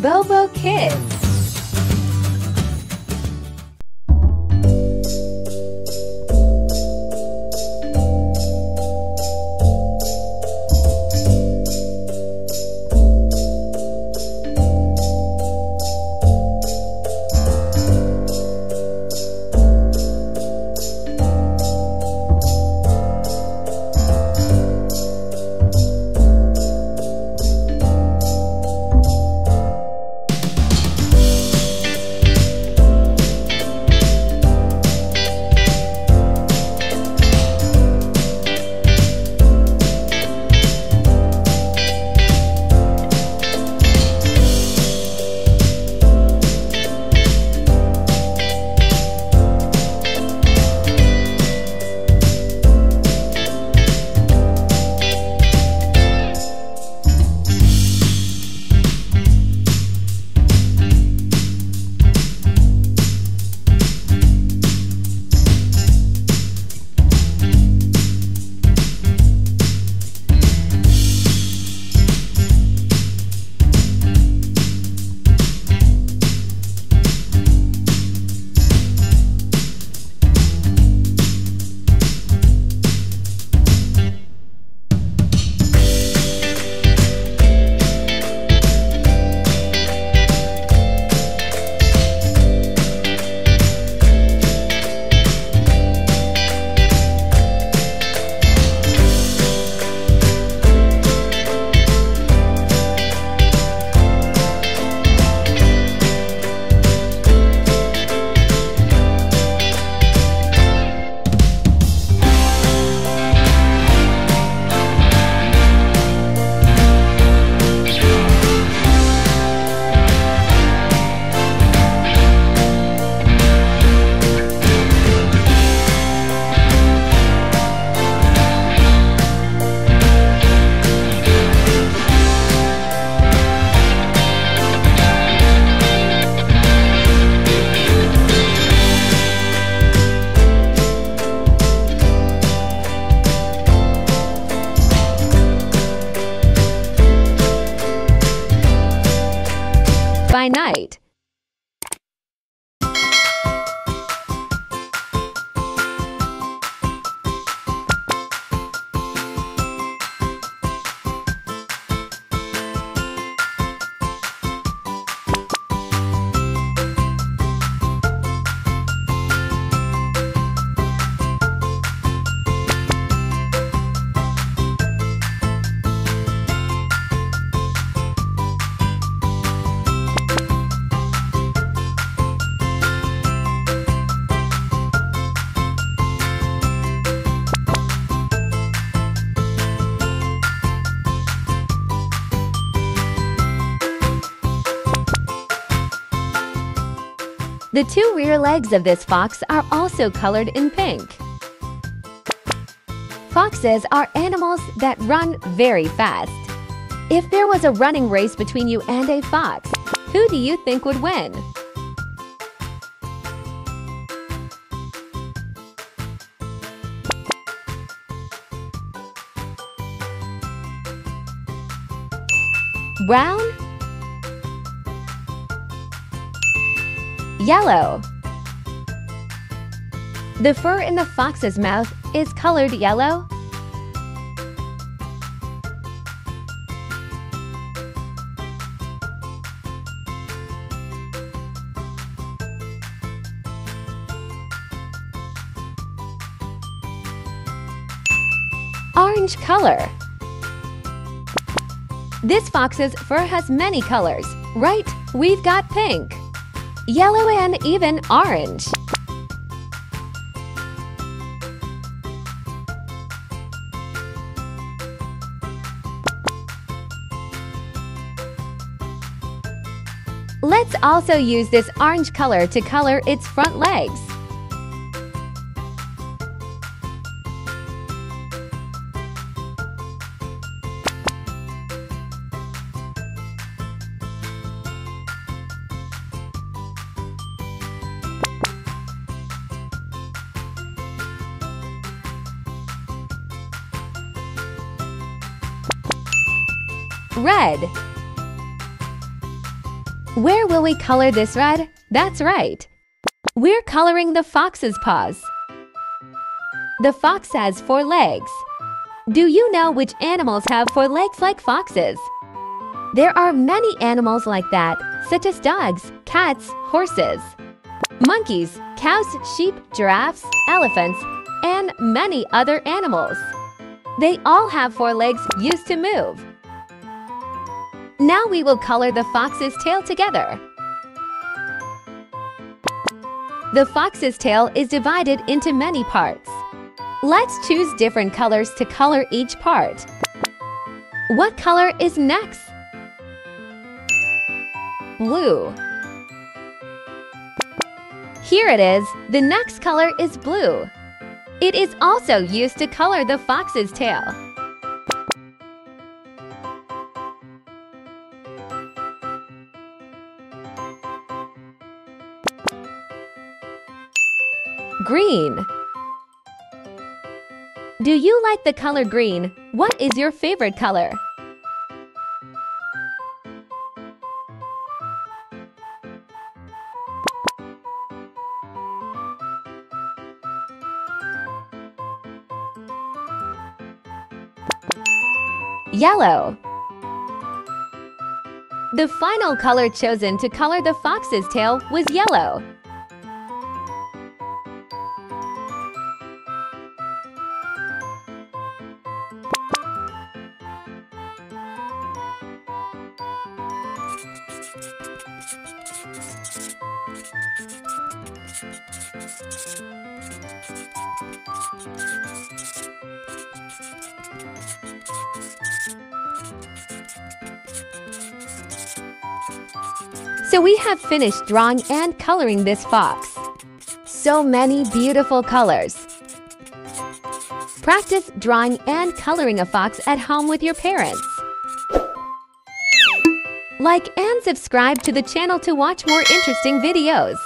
Bobo Kids. By night. The two rear legs of this fox are also colored in pink. Foxes are animals that run very fast. If there was a running race between you and a fox, who do you think would win? Brown? Yellow. The fur in the fox's mouth is colored yellow. Orange color. This fox's fur has many colors. Right, we've got pink, yellow, and even orange. Let's also use this orange color to color its front legs. Red Where will we color this red? That's right. We're coloring the fox's paws. The fox has four legs. Do you know which animals have four legs like foxes? There are many animals like that, such as dogs, cats, horses, monkeys, cows, sheep, giraffes, elephants, and many other animals. They all have four legs used to move. Now we will color the fox's tail together. The fox's tail is divided into many parts. Let's choose different colors to color each part. What color is next? Blue. Here it is. The next color is blue. It is also used to color the fox's tail. Green. Do you like the color green? What is your favorite color? Yellow. The final color chosen to color the fox's tail was yellow. So we have finished drawing and coloring this fox. So many beautiful colors. Practice drawing and coloring a fox at home with your parents. Like and subscribe to the channel to watch more interesting videos.